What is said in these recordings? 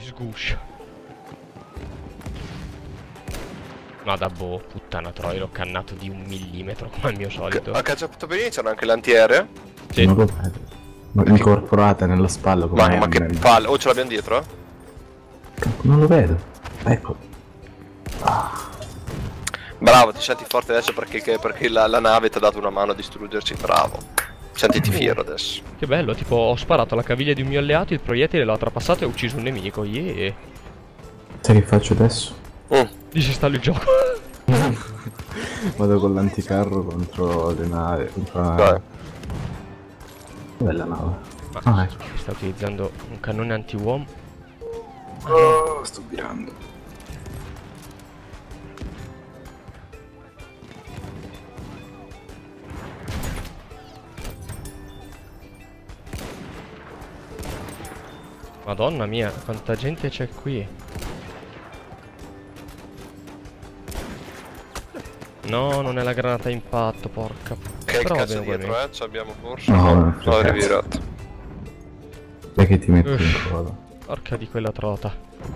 sguscia. No da boh, puttana troia, l'ho cannato di un millimetro come al mio solito. A cacciato benissimo c'erano anche l'antiaereo. Sì. Non lo vedo. Ma Incorporata nella spalla come Ma, ma che palle. Oh, ce l'abbiamo dietro? Non lo vedo. Ecco. Bravo, ti senti forte adesso perché, che- perché la, la nave ti ha dato una mano a distruggerci. Bravo. Sentiti fiero adesso. Che bello, tipo ho sparato alla caviglia di un mio alleato, il proiettile l'ho trapassato e ho ucciso un nemico. Yeah. Sai che faccio adesso? Mm. Disinstallo il gioco. Vado con l'anticarro contro le navi. Contro la Dai. nave. La nave? Ah, ecco. Sta utilizzando un cannone anti-uomo. Oh, sto virando. Madonna mia, quanta gente c'è qui. No, non è la granata a impatto, porca. Che Però cazzo dietro, eh? Ci abbiamo forse. No, No, non no, cazzo. rivirato. Dai che ti metto in Uff. coda. Porca di quella trota.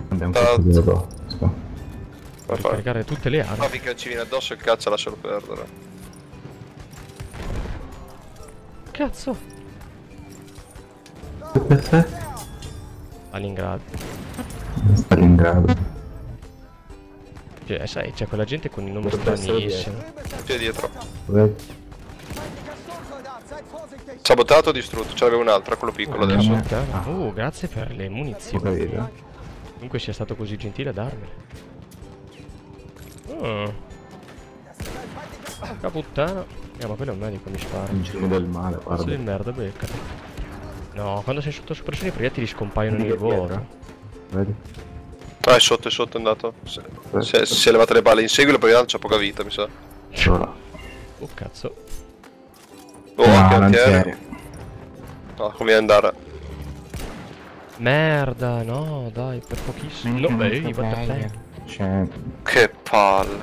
Abbiamo fatto bene. Caricare tutte le Ma armi. finché ci viene addosso il cazzo lascialo perdere. Cazzo. Perché? Stalingrado. Stalingrado. Cioè, sai, c'è quella gente con i nomi Dovrebbe essere stranissimi. C'è dietro. Sabotato o distrutto? Ce n'aveva un'altra, quello piccolo adesso. Puttana. Ah. Oh, grazie per le munizioni. capito. Comunque sia stato così gentile a darmele. Oh. Porca puttana. Eh, ma quello è un medico, mi spara. Un giro del male, guarda. merda, beccati. No, quando sei sotto soppressione i proiettili scompaiono Vedi nel dietro? vuoto. Vedi? Ah, è sotto, è sotto, è andato. Si si è, si è levate le balle, inseguilo perché tanto c'ha poca vita, mi sa. Oh cazzo. Oh, no, anche l'antiaereo. antiaereo. No, come andare? Merda, no, dai, per pochissimo. No, beh, what the fuck. C'è... Che palle.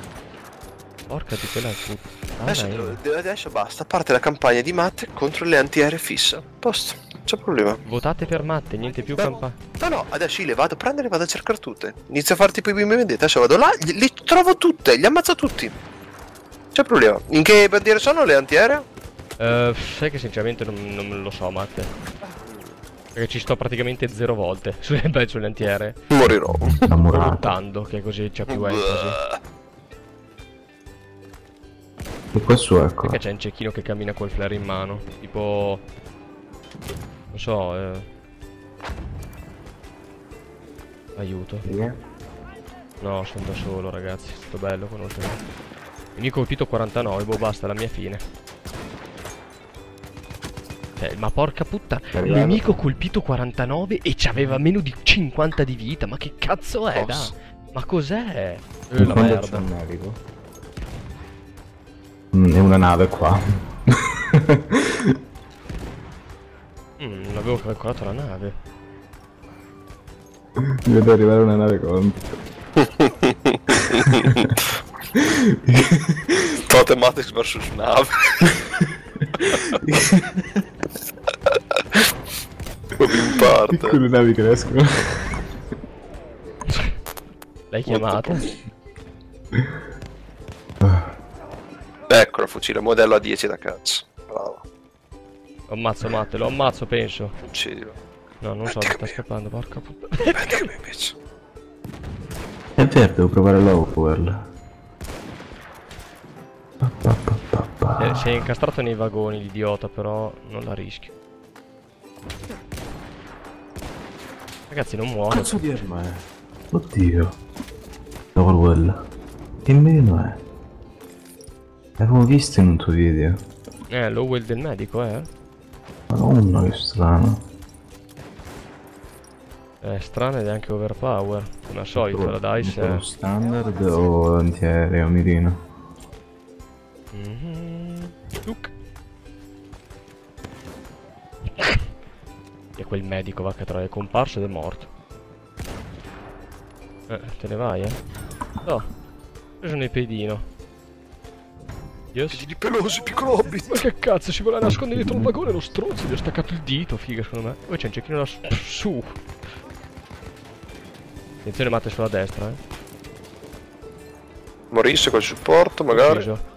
Porca di quella puttana. Adesso, eh. adesso basta, parte la campagna di matte contro le antiaeree fissa. Posto, non c'è problema. Votate per matte, niente più campa. No, no, adesso io le vado a prendere e vado a cercare tutte. Inizio a fare tipo i bimbi vendetta, adesso vado là, li, trovo tutte, li ammazzo tutti. C'è problema. In che bandiere sono le antiaeree? Eh, sai che sinceramente non, non lo so, Matte. Perché ci sto praticamente zero volte sulle, beh, sulle antiere. Morirò. Lottando, che così c'è più enfasi. E questo ecco. Perché c'è un cecchino che cammina col flare in mano. Tipo... Non so, eh... Aiuto. No, sono da solo, ragazzi. È stato bello conoscere. Mi colpito 49, boh, basta, la mia fine. Cioè, ma porca puttana, nemico colpito 49 e c'aveva meno di 50 di vita, ma che cazzo è, da? Ma cos'è? Eh, la merda. un navigo. Mm, è una nave qua. Mm, non avevo calcolato la nave. Mi vedo arrivare una nave con... Totematics vs nave. Come in parte. Piccole navi crescono. L'hai chiamata? Ecco la fucile, modello A10 da cazzo. Bravo. Lo ammazzo Matte, lo ammazzo penso. Uccidilo. No, non so, Metti sta scappando, porca puttana. Come invece. È vero, devo provare pa. Eh, sei incastrato nei vagoni, l'idiota, però non la rischio. Ragazzi, non muore. Cazzo di arma è? Oddio. L'overwell. Che meno è? L'avevo visto in un tuo video. Eh, l'Owell del medico, eh? Madonna che strano. È strano ed è anche overpower. Come al solito, la dice è... standard o antiaereo mirino? Mhm. Look. E quel medico va che tra è comparso ed è morto. Eh, te ne vai, eh? No. Ho preso un pedino. Yes. Di pelosi, piccolo hobbit. Ma che cazzo, si vuole nascondere dietro un vagone lo stronzo, gli ho staccato il dito, figa, secondo me. Poi c'è un cecchino da su. su. Attenzione Matte sulla destra, eh. Morisse col supporto, magari. Ucciso.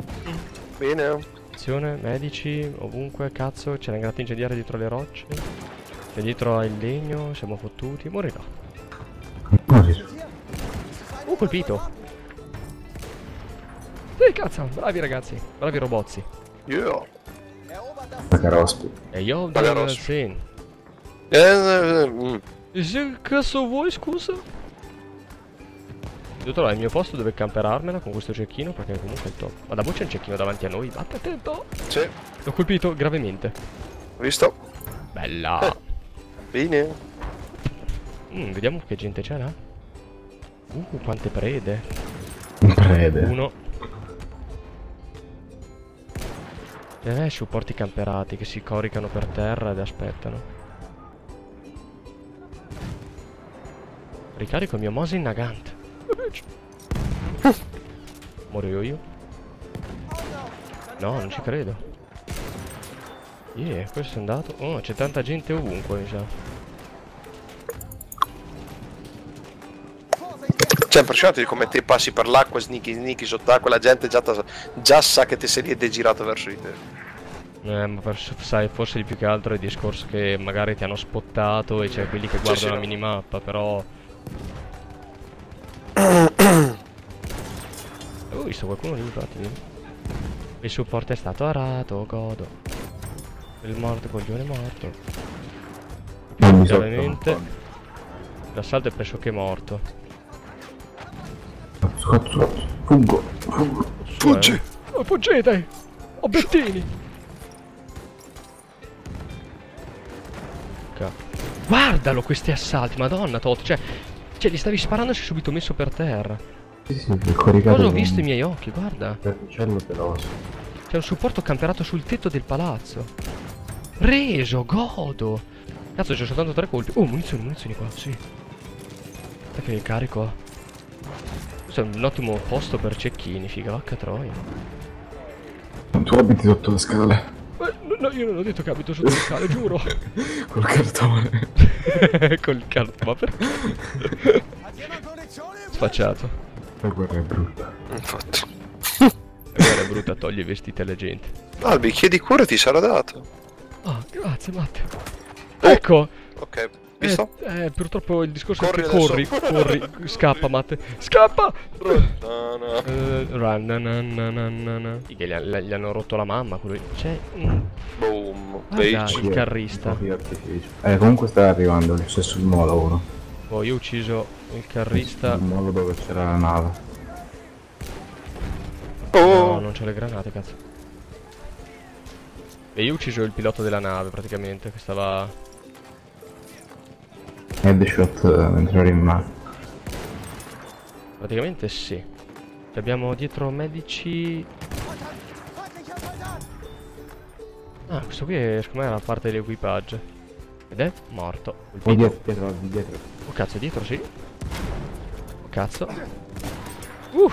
Bene. Attenzione, medici, ovunque, cazzo, c'è la granata incendiaria dietro le rocce. C'è dietro il legno, siamo fottuti, morirà. Muori. Uh, colpito! Sì, cazzo, bravi ragazzi, bravi robozzi. Yeah. Pagarospi. E io Vabbè, da sì. Eh, eh, mm. Che cazzo vuoi, scusa? Devo trovare il mio posto dove camperarmela con questo cecchino perché comunque è top. Ma da voi c'è un cecchino davanti a noi, batte attento! Sì, L'ho colpito gravemente. visto. Bella! Bene. Mm, vediamo che gente c'è là. Uh, quante prede. Prede. Uno. Eh, supporti camperati che si coricano per terra ed aspettano. Ricarico il mio Mosin Nagant. Morirò io? No, non ci credo. Yeah, questo è andato. Oh, c'è tanta gente ovunque, mi sa. Cioè, impressionante di come te passi per l'acqua, sneaky sneaky sott'acqua, la gente già, ta- già sa che ti sei lì girato verso di te. Eh, ma per- sai, forse di più che altro è il discorso che magari ti hanno spottato e c'è quelli che guardano sì, la no. minimappa, però... Ho visto qualcuno lì, infatti. lì. Il supporto è stato arato, godo. Il morto, coglione morto. Ovviamente. L'assalto è pressoché morto. Cazzo, cazzo. Fuggo, fuggo. Fuggi! Oh, fuggite! Obettini! Ca- Guardalo questi assalti, madonna Tot, cioè... Cioè, gli stavi sparando e si è subito messo per terra. Sì, sì. Cosa ho visto i miei occhi, guarda. C'è un supporto camperato sul tetto del palazzo. Reso, godo. Cazzo, c'è soltanto tre colpi. Oh, munizioni, munizioni qua, sì. Aspetta che carico. Questo è un ottimo posto per cecchini, figa, vacca troia. Tu abiti sotto le scale. Eh, no, no, io non ho detto che abito sotto le scale, giuro. Col cartone. Col carto, ma perché? Sfacciato. La guerra è brutta. Infatti. Guarda, è brutta, toglie i vestiti alle gente. Albi, chiedi cura ti sarà dato. Ah, grazie, Matte. Ecco. Ok, visto? Eh, eh, purtroppo il discorso Corri è che corri, corri, scappa, Matte. Scappa! No, no. Eh, run, na, na, na, na, na, na. Sì, che Gli, gli hanno rotto la mamma, quello un... Boom. Guarda, Page. il carrista. Eh, comunque sta arrivando, c'è sul molo uno. Oh, io ho ucciso il carrista. Sul molo dove c'era la nave. No, Oh, non c'ho le granate, cazzo. E io ho ucciso il pilota della nave, praticamente, che stava... Headshot eh, mentre ero in mano. Praticamente sì. Abbiamo dietro medici... Ah, questo qui è, secondo me era parte dell'equipaggio. Ed è morto. Colpito. dietro, dietro, di dietro. Oh cazzo, dietro sì. Oh cazzo. Uh.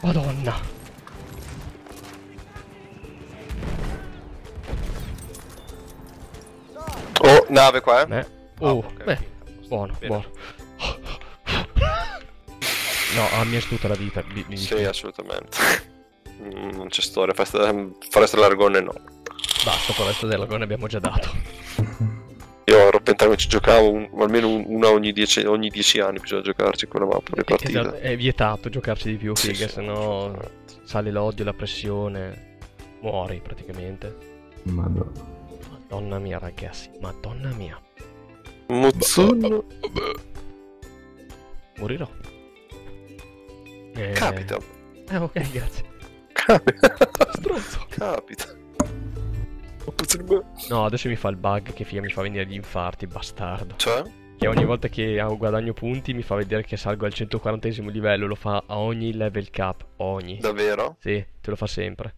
Madonna. oh, nave qua, eh. Beh. Oh, ok, beh. ok. Buono, Bene. buono. No, ah, mi è stuta la vita. Mi, mi Sì, dispiace. assolutamente. Non c'è storia, festa- foresta dell'argone no. Basta, foresta della gonna abbiamo già dato. Io ero vent'anni ci giocavo un- almeno un- una ogni dieci, ogni dieci anni bisogna giocarci quella mappa di partita. Esatto, è vietato giocarci di più, Sì, figa, sì, sennò assolutamente. sale l'odio, la pressione. Muori praticamente. Madonna. Madonna mia, ragazzi, madonna mia. Muzzuno. Morirò. Eh, Capita. Eh, ok, grazie. Capita. Stronzo. Capita. No, adesso mi fa il bug che figa mi fa venire gli infarti, bastardo. Cioè? Che ogni volta che guadagno punti mi fa vedere che salgo al 140 livello, lo fa a ogni level cap, ogni. Davvero? Sì, te lo fa sempre.